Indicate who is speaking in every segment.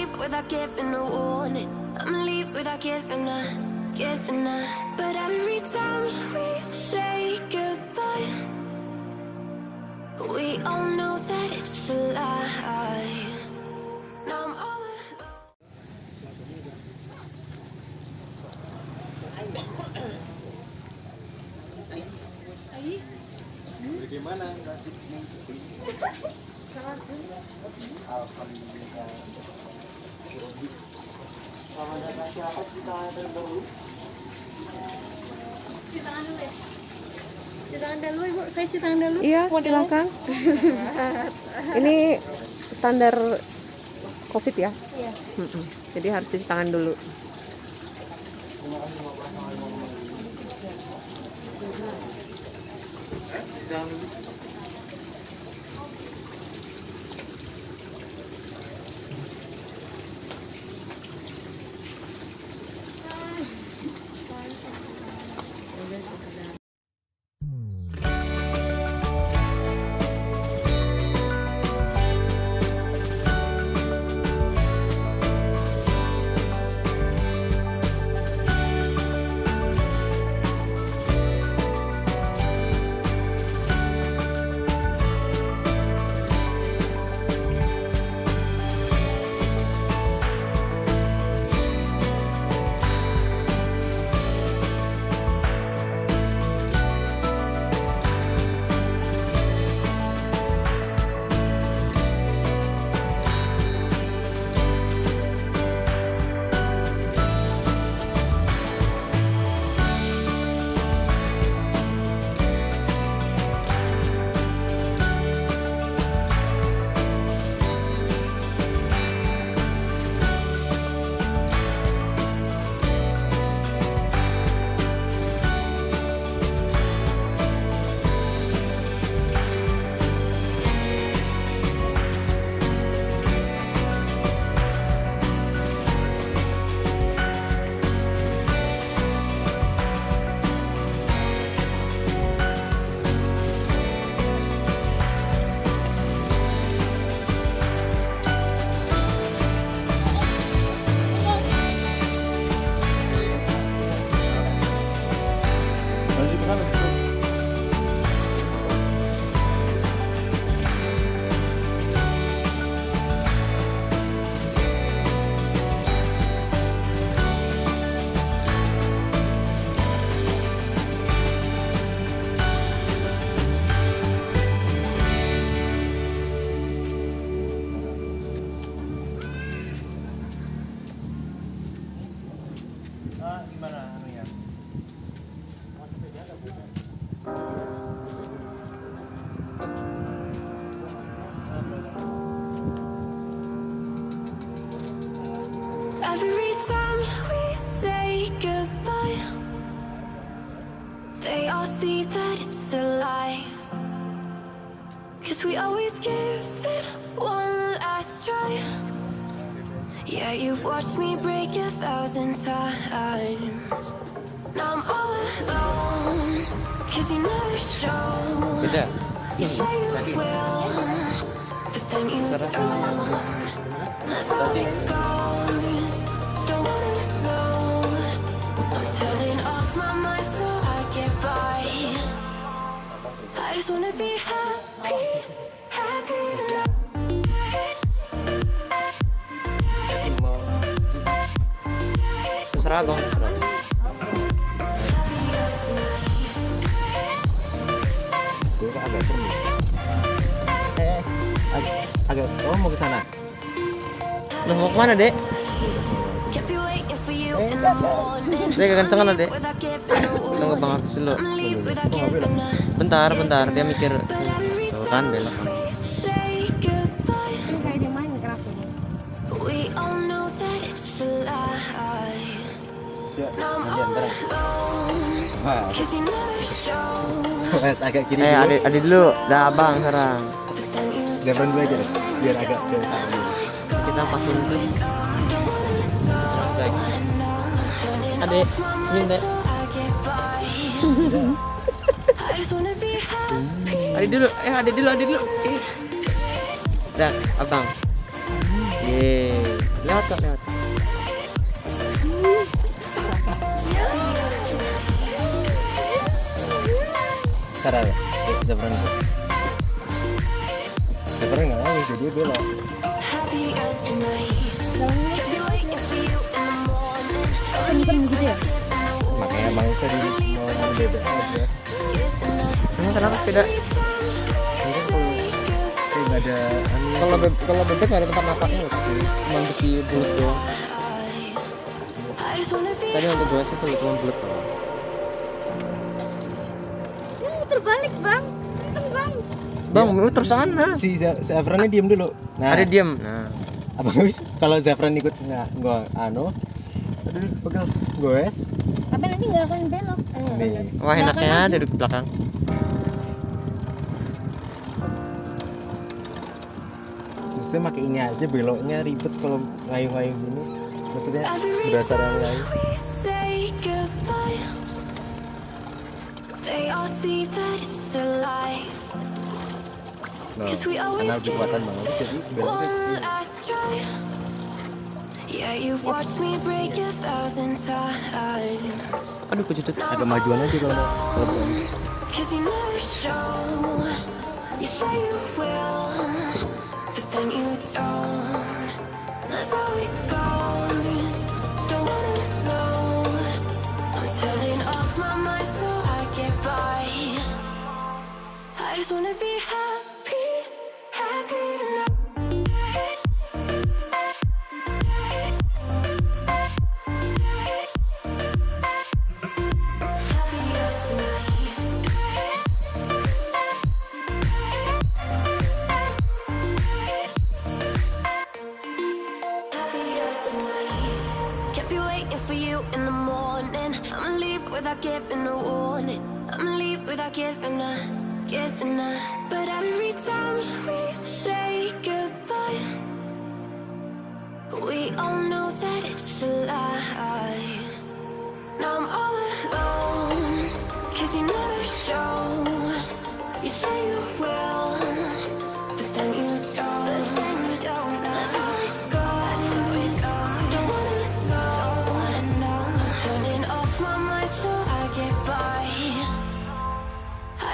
Speaker 1: Leave without giving a warning. I'ma leave without giving a, giving a. But every time we say goodbye, we all know that it's a lie. Now I'm all alone.
Speaker 2: Bagaimana nasibmu? Alhamdulillah.
Speaker 3: dulu? Cuci tangan dulu ibu, saya cuci tangan dulu
Speaker 4: Iya,
Speaker 3: Modelnya.
Speaker 4: silakan. Ini standar COVID ya.
Speaker 3: Iya.
Speaker 4: Jadi harus cuci tangan dulu.
Speaker 2: Dan masih Ah?
Speaker 1: Every time we say goodbye, they all see that it's a lie. Cause we always give it one last try. Yeah, you've watched me break a thousand times. Now I'm all alone. Cause you never show.
Speaker 2: Beda.
Speaker 1: You say you will, but then you don't. That's how it goes. Don't wanna know. I'm turning off my mind so I get by. I just wanna be happy, happy tonight.
Speaker 2: Kok agak. Eh, agak, agak. Oh mau ke sana?
Speaker 5: lu mau
Speaker 1: ke mana dek
Speaker 5: dek kekencengan dek tunggu bang dulu
Speaker 1: a
Speaker 5: bentar bentar dia mikir
Speaker 1: every
Speaker 5: tuh kan belok
Speaker 2: Mas, agak kiri
Speaker 5: eh
Speaker 2: dulu.
Speaker 5: adik adik dulu dah abang sekarang
Speaker 2: Depan gue aja deh, biar agak ke sana dulu.
Speaker 5: kita pasin dulu Baik. adik senyum
Speaker 1: happy.
Speaker 5: adik dulu eh adik dulu adik dulu eh. dah abang ye lewat kok lewat
Speaker 2: Sarah ya? Ya, Zafran itu. Nggak nangis, jadi dia
Speaker 1: morning.
Speaker 3: Sem-sem gitu ya?
Speaker 2: Makanya Bang Isa di mau bebek aja.
Speaker 5: emang kenapa tidak
Speaker 2: Mungkin kalau ada anu
Speaker 5: kalau bebek kalau bebek nggak ada tempat napaknya cuma besi bulat doang tadi untuk gue sih tuh cuma bulat doang
Speaker 3: Ya, terbalik bang. Kenceng bang.
Speaker 5: bang lu terus sana
Speaker 2: si Za- Zafrannya diem dulu. Nah,
Speaker 5: ada diem nah
Speaker 2: abang wis kalau Zafran ikut nggak gua anu, aduh pegang goes.
Speaker 3: Tapi nanti nggak akan belok. Eh,
Speaker 2: Nih,
Speaker 5: wah enaknya duduk belakang
Speaker 2: saya pakai ini aja beloknya ribet kalau ngayuh-ngayuh gini. Maksudnya
Speaker 1: every
Speaker 2: berasa Nah,
Speaker 1: Cause we always
Speaker 2: karena lebih kuatan banget jadi beloknya
Speaker 1: One last try. Yeah, you've watched me break a thousand times.
Speaker 5: aduh kejedut
Speaker 2: agak majuan aja kalau mau kalau
Speaker 1: wanna be happy, happy tonight. For you in the morning. I'ma leave without giving a warning. I'ma leave without giving a, forgiven But every time we say goodbye We all know that it's a lie. Now I'm all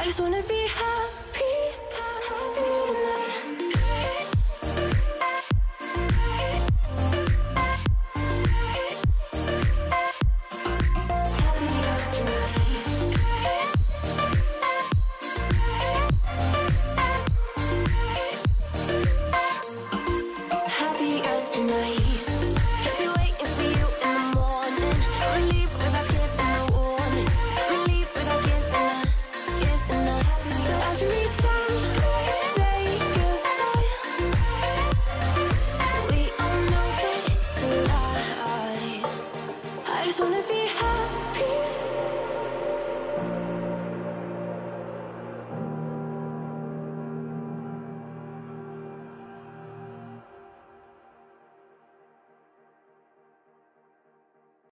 Speaker 1: just wanna be happy